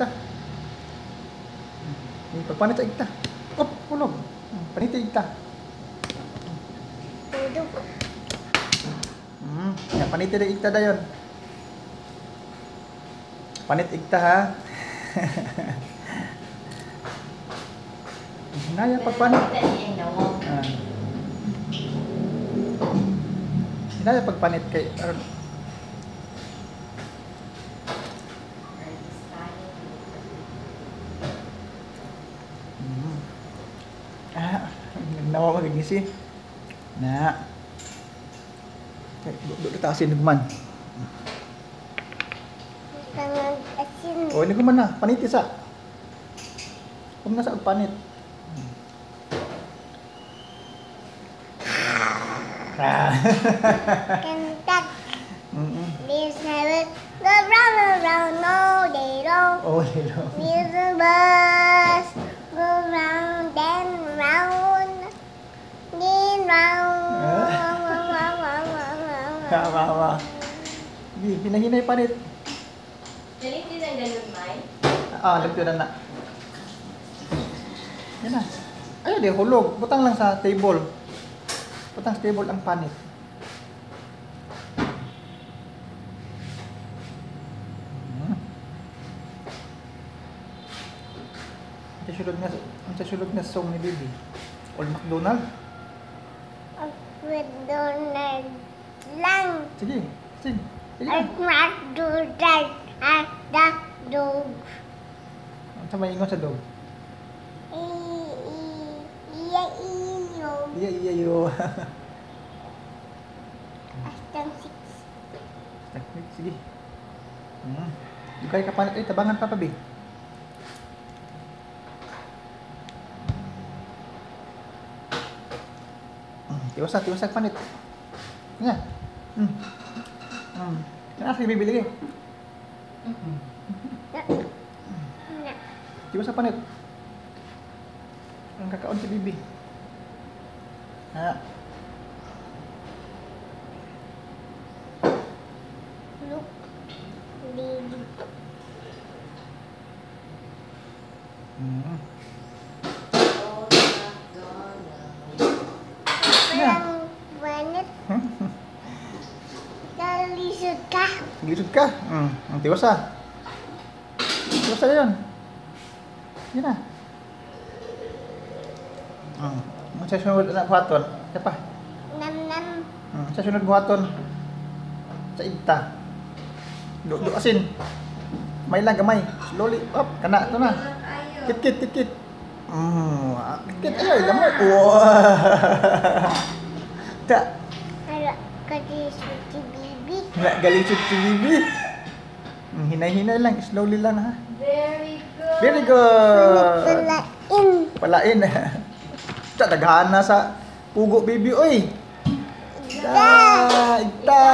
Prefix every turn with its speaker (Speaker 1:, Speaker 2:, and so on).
Speaker 1: Ikta. Pagpanit ikta. Op, ulog. Panit ikta.
Speaker 2: Udog.
Speaker 1: Hmm, ya panit ikta da dayon. Panit ikta ha. Naya pagpanit. Ah. Naya pagpanit kay Arnold. Nawa magigisi. Na. Kay do ta asin nagman.
Speaker 2: Tangan asin.
Speaker 1: Oh, ini man na, panit isa. Kung nasa og panit.
Speaker 2: Kentak.
Speaker 1: Mm.
Speaker 2: This never go round and round all day long.
Speaker 1: Oh, hello.
Speaker 2: This the
Speaker 1: Di, hinahinay panit.
Speaker 3: Galit din ang ganun, Mai.
Speaker 1: Ah, lagyan na na. Yan na. Ayaw di, hulog. Butang lang sa table. Butang sa table ang panit. Hmm. Ang sasulod na, ang na song ni Bibi. Old McDonald.
Speaker 2: With Donald lang.
Speaker 1: Sige, sige. Sige
Speaker 2: At
Speaker 1: na.
Speaker 2: McDonald at the dog.
Speaker 1: Maingon sa dog.
Speaker 2: Iya, iyo.
Speaker 1: Iya, iya, yo.
Speaker 2: Astang six.
Speaker 1: Sige. Hmm. Dugay ka panit. Ay, tabangan pa pa, Bi. Hmm, Tiwas na, tiwas na panit. Nga. Hmm. Hmm. Yan, sige, bibili kayo.
Speaker 2: Na.
Speaker 1: Tiwas na panit. Ang kakaon si Bibi. Ha.
Speaker 2: Look. Baby.
Speaker 1: Hmm.
Speaker 2: Walang banit. Nalisod ka.
Speaker 1: Gisod ka. Hmm. Ang tiwas na. Tiwas na yun. Yan na. Hmm. Ang sa sunod na buhaton. Isa pa.
Speaker 2: Nam nam.
Speaker 1: Hmm. Sa sunod buhaton. Sa igta. Do, do asin. May lang gamay. Slowly. Up. Kana. Ito na. Kit kit kit kit. Hmm. Kit kit. Ay, lamot. Wow. Tak.
Speaker 2: Hala. Kadisod si Bibi.
Speaker 1: Nak galing si Bibi. Hinay-hinay lang. Slowly lang ha.
Speaker 3: Very good.
Speaker 1: Very good.
Speaker 2: Palain.
Speaker 1: Palain. Tak daghan na sa pugo bibi oy.
Speaker 2: Da.
Speaker 1: Da, ita.